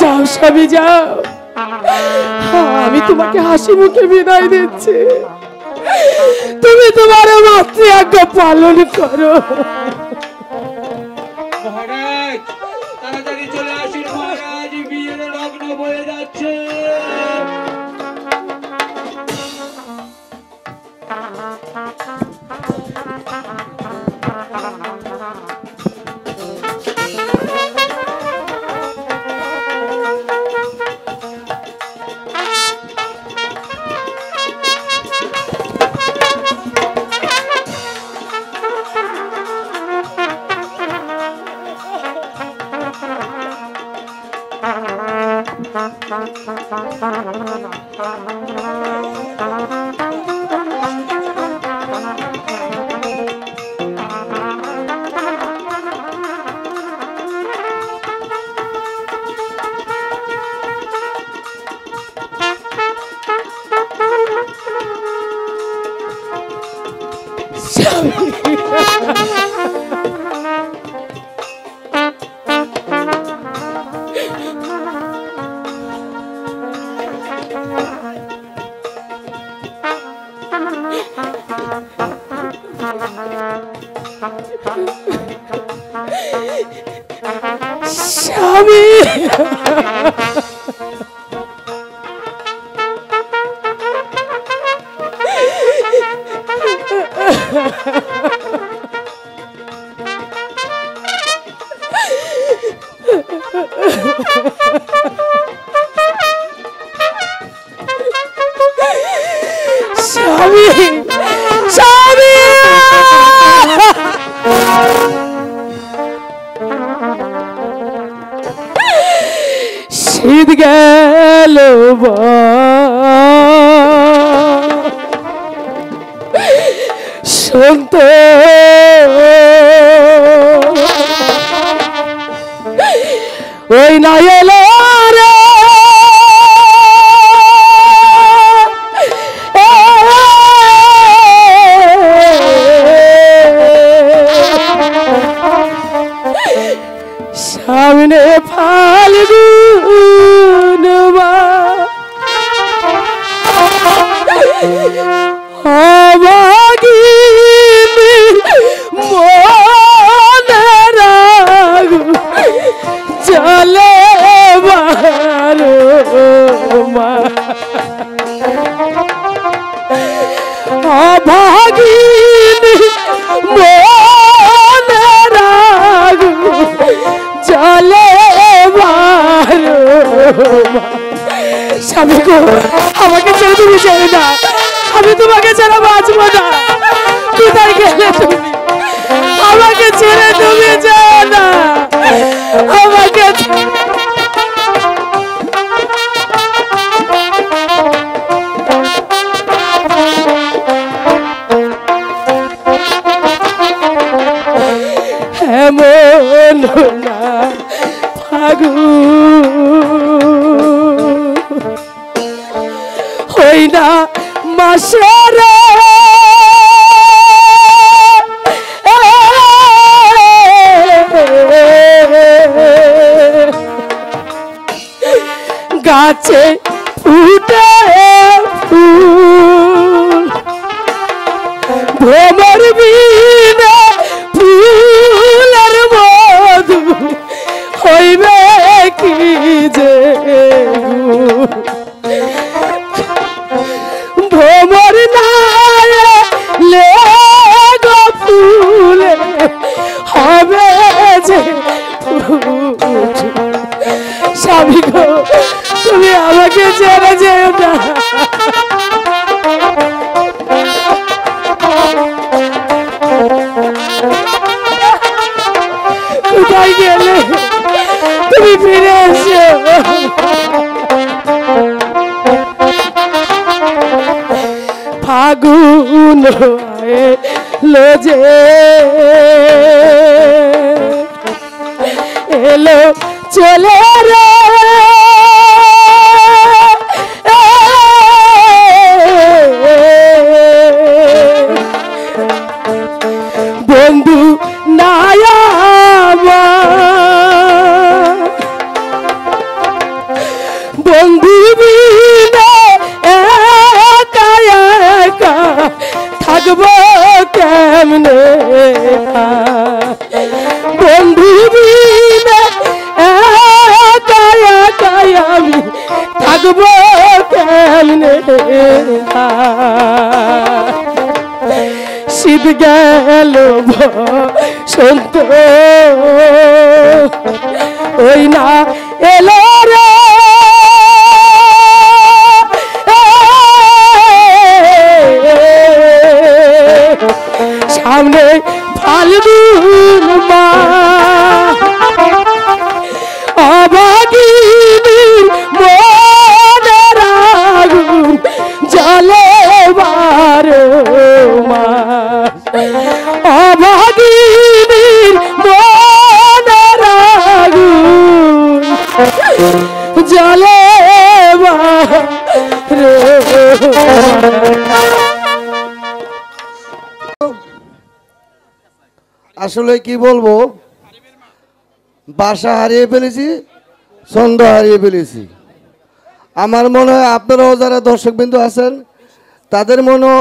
যাও স্বামী, যাও। আমি তোমাকে হাসি মুখে বিদায় দিচ্ছি। তুমি তোমার মাতৃ আজ্ঞা পালন করো। স্বামী স্বামী স্বামী। শীত গেল সন্ত ওই না এলো সামনে ফাল্গুন অবাগিনী স্বামী আমাকে ছেড়ে তুমি ছেড়ে না আমি তোমাকে ছাড়া বাঁচবো না। কোথায় গেলে তুমি? আমাকে ছেড়ে তুমি যাও না। আমাকে গাছে আমাকে ছেড়ে যেও না। কোথায় গেলে? তুমি ফিরে এসো। ফাগুন এলো যে গেল সন্ত জলে আসলে কি বলব? বাসা হারিয়ে ফেলেছি, ছন্দ হারিয়ে ফেলেছি। আমার মনে হয় আপনারাও যারা দর্শকবিন্দু আছেন, তাদের মনও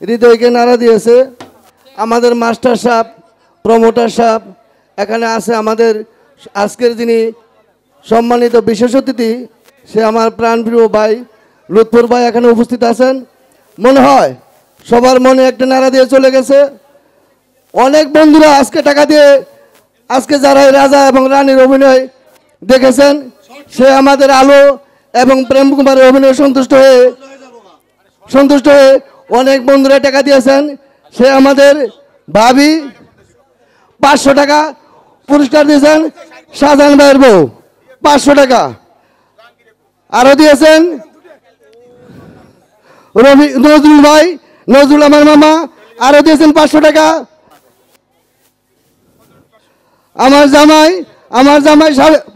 হৃদয়কে নাড়া দিয়েছে। আমাদের মাস্টার সাহেব, প্রমোটার সাহেব, এখানে আছে আমাদের আজকের যিনি সম্মানিত বিশেষ অতিথি, সে আমার প্রাণপ্রিয় ভাই, লুৎফুর ভাই এখানে উপস্থিত আছেন। মনে হয় সবার মনে একটা নাড়া দিয়ে চলে গেছে। অনেক বন্ধুরা আজকে টাকা দিয়ে, আজকে যারা রাজা এবং রানীর অভিনয় দেখেছেন, সে আমাদের আলো এবং প্রেম কুমারের অভিনয় সন্তুষ্ট হয়ে সন্তুষ্ট হয়ে অনেক বন্ধুরা টাকা দিয়েছেন। সে আমাদের ভাবি পাঁচশো টাকা পুরস্কার দিয়েছেন শাহজাহান ভাইয়ের বউ। পাঁচশো টাকা। আরও দিয়েছেন রবি, নজরুল ভাই, নজরুল আমার মামা। আরও দিয়েছেন পাঁচশো টাকা। আমার জামাই আমার জামাই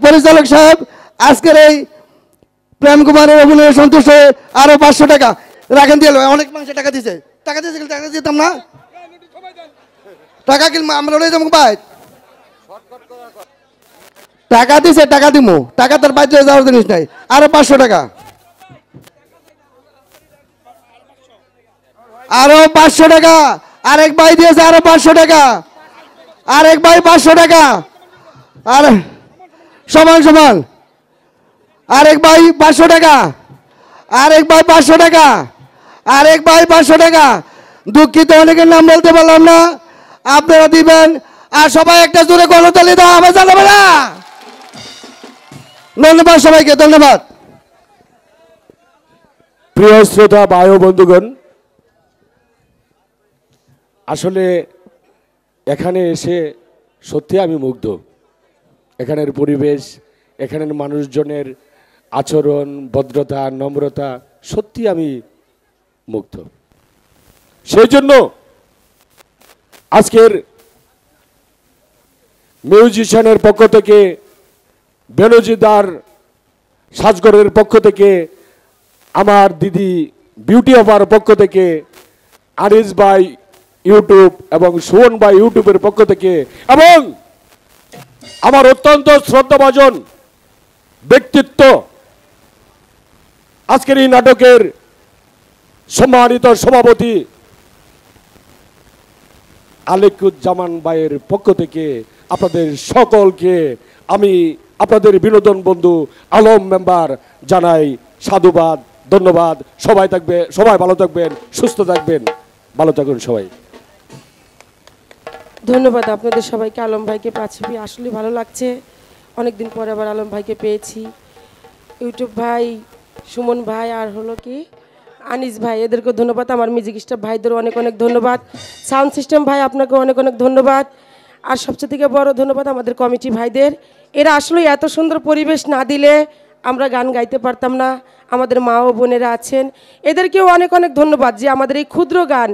পরিচালক সাহেব, আজকের এই প্রেম কুমারের অভিনয়ে সন্তুষ্ট হয়ে আরও পাঁচশো টাকা। রাখেন দিয়ে অনেক মানুষের টাকা দিয়েছে। টাকা দিয়েছে টাকা দিতাম না। টাকা কিনবো, আমরা লই যাব ভাই। টাকা দিছে, টাকা দিমু। টাকা তার বাইরে যাওয়ার জিনিস নাই। আরও পাঁচশো টাকা। আরও পাঁচশো টাকা। আরেক ভাই দিয়েছে আরও পাঁচশো টাকা। আরেক ভাই পাঁচশো টাকা। আর, সমান সমান। আরেক ভাই পাঁচশো টাকা। আরেক ভাই পাঁচশো টাকা। আরেক ভাই পাঁচশো টাকা। দুঃখিত, অনেকের নাম বলতে পারলাম না। আপনারা দিবেন। আর সবাই একটা জোরে গণতালি দাও আমার জানাবে না। ধন্যবাদ সবাইকে, ধন্যবাদ। প্রিয় শ্রোতা বায়ু বন্ধুগণ, আসলে এখানে এসে সত্যি আমি মুগ্ধ। এখানের পরিবেশ, এখানের মানুষজনের আচরণ, ভদ্রতা, নম্রতা, সত্যি আমি মুগ্ধ। সেই জন্য আজকের মিউজিশিয়ানের পক্ষ থেকে বেনজিদার সাজগরের পক্ষ থেকে, আমার দিদি বিউটি অফার পক্ষ থেকে, আনিস ভাই ইউটিউব এবং সুমন ভাই ইউটিউবের পক্ষ থেকে এবং আমার অত্যন্ত শ্রদ্ধাভাজন ব্যক্তিত্ব আজকের এই নাটকের সম্মানিত সভাপতি আলেকুজ্জামান ভাইয়ের পক্ষ থেকে আপনাদের সকলকে আমি আপনাদের বিনোদন বন্ধু আলম মেম্বার জানাই সাধুবাদ, ধন্যবাদ। সবাই থাকবে, সবাই ভালো থাকবেন, সুস্থ থাকবেন। ভালো থাকুন সবাই। ধন্যবাদ আপনাদের সবাইকে, আলম ভাইকে পাচ্ছি। আসলে ভালো লাগছে। অনেকদিন পরে আবার আলম ভাইকে পেয়েছি। ইউটিউব ভাই, সুমন ভাই, আর হলো কি? আনিস ভাই, এদেরকে ধন্যবাদ। আমার মিউজিক স্টাফ ভাইদেরও অনেক অনেক ধন্যবাদ। সাউন্ড সিস্টেম ভাই আপনাকেও অনেক অনেক ধন্যবাদ। আর সবচেয়ে থেকে বড় ধন্যবাদ আমাদের কমিটি ভাইদের। এরা আসলে এত সুন্দর পরিবেশ না দিলে আমরা গান গাইতে পারতাম না। আমাদের মা ও বোনেরা আছেন। এদেরকেও অনেক অনেক ধন্যবাদ যে আমাদের এই ক্ষুদ্র গান